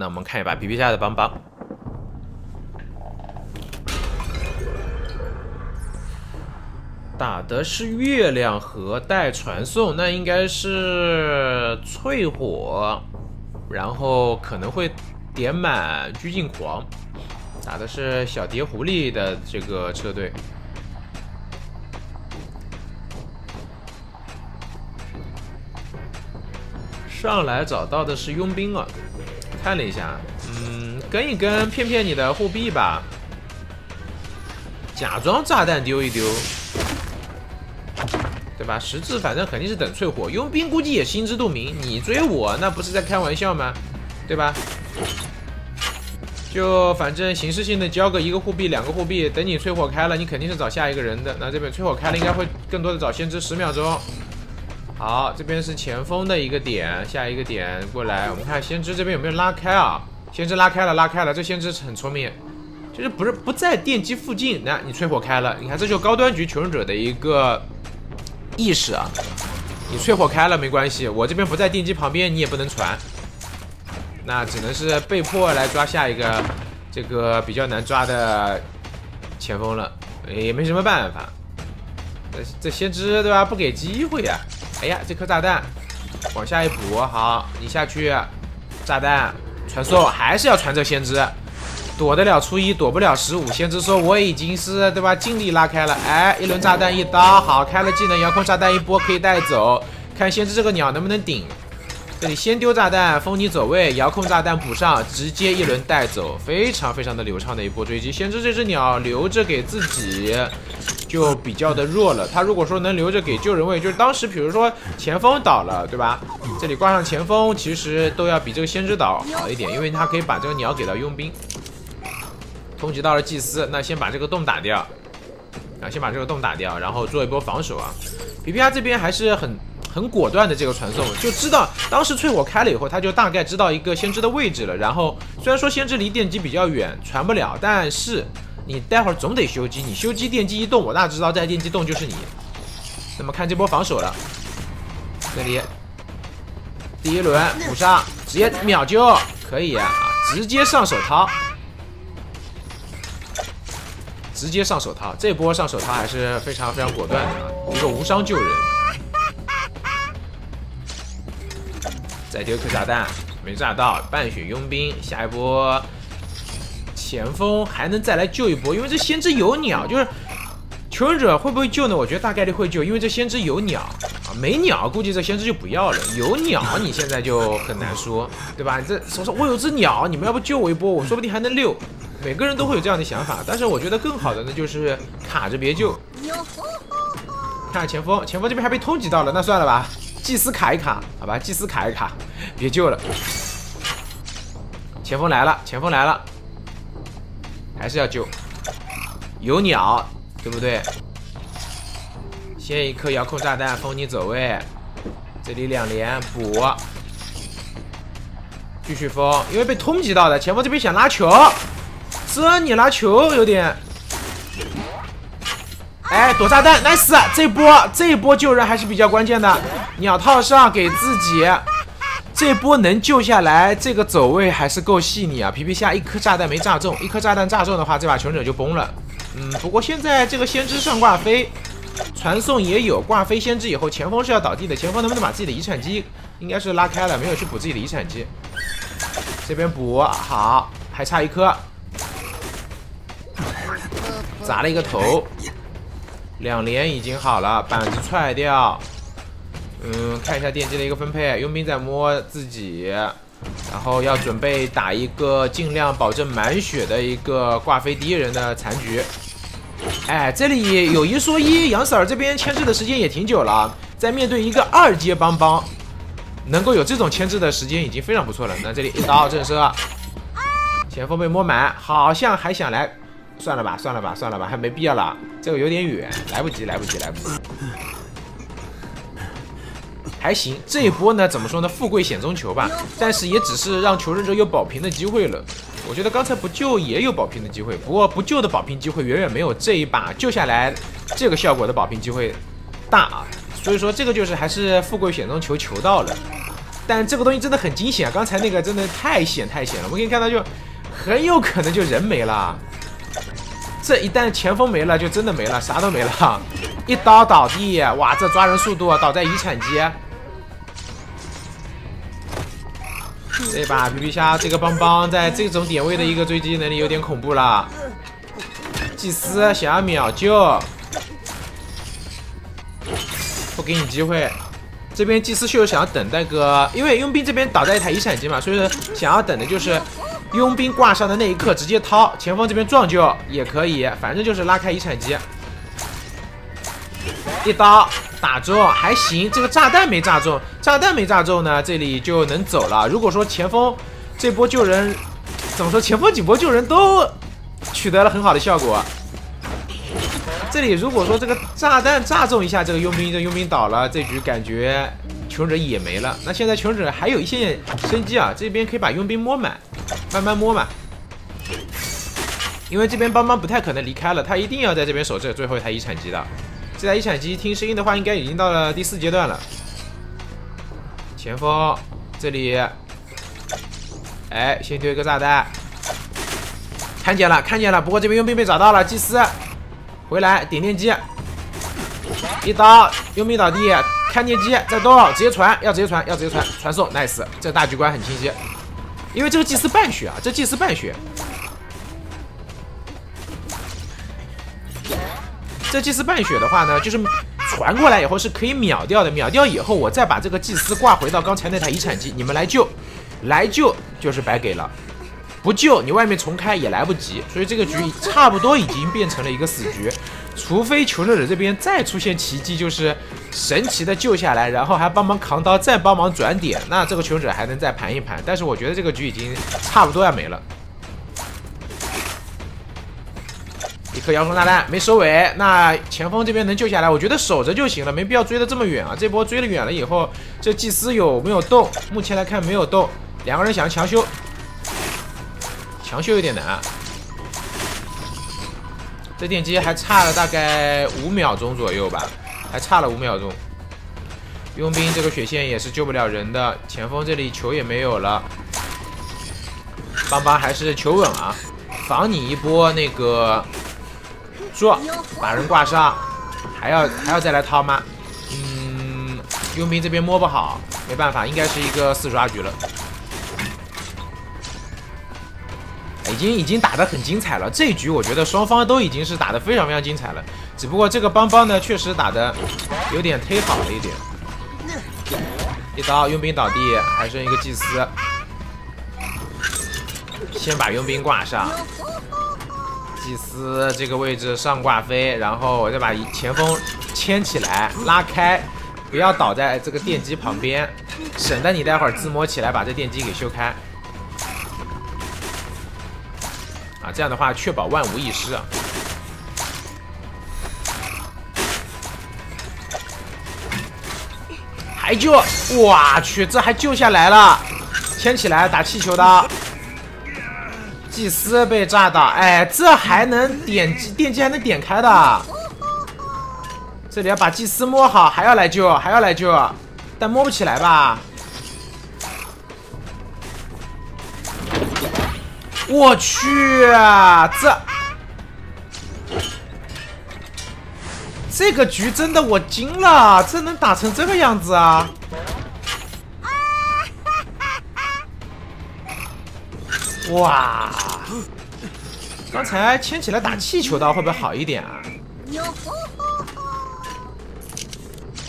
那我们看一把皮皮虾的邦邦。打的是月亮和带传送，那应该是淬火，然后可能会点满拘禁狂。打的是小蝶狐狸的这个车队。上来找到的是佣兵啊，看了一下，嗯，跟一跟骗骗你的护臂吧，假装炸弹丢一丢。对吧？实质反正肯定是等淬火，佣兵估计也心知肚明，你追我那不是在开玩笑吗？对吧？就反正形式性的交个一个护臂、两个护臂，等你淬火开了，你肯定是找下一个人的。那这边淬火开了，应该会更多的找先知十秒钟。好，这边是前锋的一个点，下一个点过来，我们看先知这边有没有拉开啊？先知拉开了，拉开了，这先知很聪明，就是不是不在电机附近，那你淬火开了，你看这就高端局求生者的一个。意识啊！你淬火开了没关系，我这边不在电机旁边，你也不能传，那只能是被迫来抓下一个这个比较难抓的前锋了，也没什么办法。这这先知对吧？不给机会呀！哎呀，这颗炸弹往下一补，好，你下去，炸弹传送还是要传这先知。躲得了初一，躲不了十五。先知说我已经是对吧，尽力拉开了。哎，一轮炸弹一刀，好开了技能，遥控炸弹一波可以带走。看先知这个鸟能不能顶。这里先丢炸弹封你走位，遥控炸弹补上，直接一轮带走，非常非常的流畅的一波追击。先知这只鸟留着给自己就比较的弱了。他如果说能留着给救人位，就是当时比如说前锋倒了，对吧？这里挂上前锋，其实都要比这个先知倒好一点，因为他可以把这个鸟给到佣兵。通缉到了祭司，那先把这个洞打掉，啊，先把这个洞打掉，然后做一波防守啊。皮皮虾这边还是很很果断的，这个传送就知道当时淬火开了以后，他就大概知道一个先知的位置了。然后虽然说先知离电机比较远，传不了，但是你待会儿总得修机，你修机电机一动，我哪知道在电机动就是你。那么看这波防守了，这里第一轮补杀，直接秒救，可以啊，直接上手掏。直接上手套，这波上手套还是非常非常果断的，一个无伤救人。再丢颗炸弹，没炸到，半血佣兵，下一波前锋还能再来救一波，因为这先知有鸟，就是求生者会不会救呢？我觉得大概率会救，因为这先知有鸟啊，没鸟估计这先知就不要了，有鸟你现在就很难说，对吧？这手上我有只鸟，你们要不救我一波，我说不定还能溜。每个人都会有这样的想法，但是我觉得更好的呢就是卡着别救。看前锋，前锋这边还被通缉到了，那算了吧。祭司卡一卡，好吧，祭司卡一卡，别救了。前锋来了，前锋来了，还是要救。有鸟，对不对？先一颗遥控炸弹封你走位，这里两连补，继续封，因为被通缉到的。前锋这边想拉球。这你拉球有点，哎，躲炸弹，nice！这波这波救人还是比较关键的，鸟套上给自己，这波能救下来，这个走位还是够细腻啊！皮皮虾一颗炸弹没炸中，一颗炸弹炸中的话，这把求生者就崩了。嗯，不过现在这个先知上挂飞，传送也有挂飞先知以后，前锋是要倒地的，前锋能不能把自己的遗产机应该是拉开了，没有去补自己的遗产机，这边补好，还差一颗。砸了一个头，两连已经好了，板子踹掉。嗯，看一下电机的一个分配，佣兵在摸自己，然后要准备打一个尽量保证满血的一个挂飞第一人的残局。哎，这里有一说一，杨 sir 这边牵制的时间也挺久了，在面对一个二阶邦邦，能够有这种牵制的时间已经非常不错了。那这里一刀震慑，前锋被摸满，好像还想来。算了吧，算了吧，算了吧，还没必要了，这个有点远，来不及，来不及，来不及。还行，这一波呢，怎么说呢？富贵险中求吧，但是也只是让求生者有保平的机会了。我觉得刚才不救也有保平的机会，不过不救的保平机会远远没有这一把救下来这个效果的保平机会大啊。所以说这个就是还是富贵险中求求到了。但这个东西真的很惊险啊！刚才那个真的太险太险了，我们可以看到就很有可能就人没了。这一旦前锋没了，就真的没了，啥都没了。一刀倒地，哇，这抓人速度倒在遗产机。这把皮皮虾这个邦邦在这种点位的一个追击能力有点恐怖了。祭司想要秒救，不给你机会。这边祭司秀想要等那个，因为佣兵这边倒在一台遗产机嘛，所以说想要等的就是佣兵挂上的那一刻直接掏。前锋这边撞救也可以，反正就是拉开遗产机。一刀打中还行，这个炸弹没炸中，炸弹没炸中呢，这里就能走了。如果说前锋这波救人，怎么说前锋几波救人都。取得了很好的效果。这里如果说这个炸弹炸中一下这个佣兵，这佣兵倒了，这局感觉穷者也没了。那现在穷者还有一线生机啊，这边可以把佣兵摸满，慢慢摸嘛。因为这边邦邦不太可能离开了，他一定要在这边守这最后一台遗产机的。这台遗产机听声音的话，应该已经到了第四阶段了。前锋这里，哎，先丢一个炸弹。看见了，看见了。不过这边佣兵被找到了，祭司回来点电机，一刀佣兵倒地，看电机在动，直接传，要直接传，要直接传，传送，nice。这大局观很清晰，因为这个祭司半血啊，这祭司半血，这祭司半血的话呢，就是传过来以后是可以秒掉的，秒掉以后我再把这个祭司挂回到刚才那台遗产机，你们来救，来救就是白给了。不救你，外面重开也来不及，所以这个局差不多已经变成了一个死局，除非求生者这边再出现奇迹，就是神奇的救下来，然后还帮忙扛刀，再帮忙转点，那这个求生者还能再盘一盘。但是我觉得这个局已经差不多要没了。一颗洋葱炸弹没收尾，那前锋这边能救下来，我觉得守着就行了，没必要追得这么远啊。这波追的远了以后，这祭司有没有动？目前来看没有动，两个人想要强修。强修有点难，这电机还差了大概五秒钟左右吧，还差了五秒钟。佣兵这个血线也是救不了人的，前锋这里球也没有了。邦邦还是求稳啊，防你一波那个撞，把人挂上，还要还要再来掏吗？嗯，佣兵这边摸不好，没办法，应该是一个四抓局了。已经已经打得很精彩了，这一局我觉得双方都已经是打得非常非常精彩了，只不过这个邦邦呢确实打得有点忒好了一点。一刀佣兵倒地，还剩一个祭司，先把佣兵挂上，祭司这个位置上挂飞，然后我再把前锋牵起来拉开，不要倒在这个电机旁边，省得你待会儿自摸起来把这电机给修开。这样的话，确保万无一失啊！还救！我去，这还救下来了！牵起来打气球的祭司被炸的，哎，这还能点击电机还能点开的？这里要把祭司摸好，还要来救，还要来救，但摸不起来吧？我去，啊这这个局真的我惊了，这能打成这个样子啊！哇，刚才牵起来打气球刀会不会好一点啊？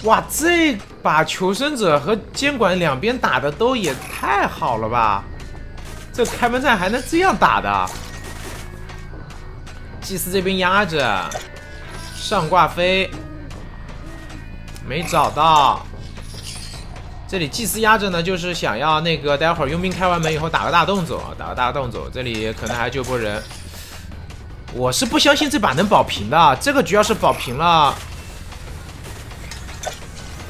哇，这把求生者和监管两边打的都也太好了吧！这开门战还能这样打的？祭司这边压着，上挂飞，没找到。这里祭司压着呢，就是想要那个待会儿佣兵开完门以后打个大洞走，打个大洞走。这里可能还救波人。我是不相信这把能保平的，这个局要是保平了，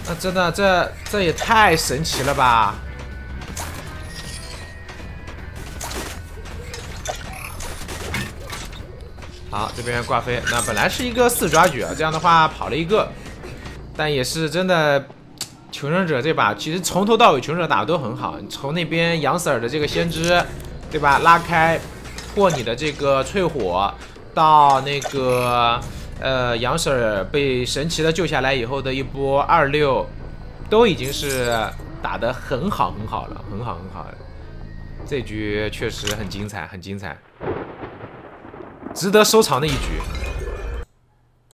那真的这这也太神奇了吧！好，这边挂飞，那本来是一个四抓局啊，这样的话跑了一个，但也是真的求生者这把其实从头到尾求生者打的都很好，从那边杨 Sir 的这个先知，对吧？拉开破你的这个淬火，到那个呃杨 Sir 被神奇的救下来以后的一波二六，都已经是打的很好很好了，很好很好了。这局确实很精彩，很精彩，值得收藏的一局。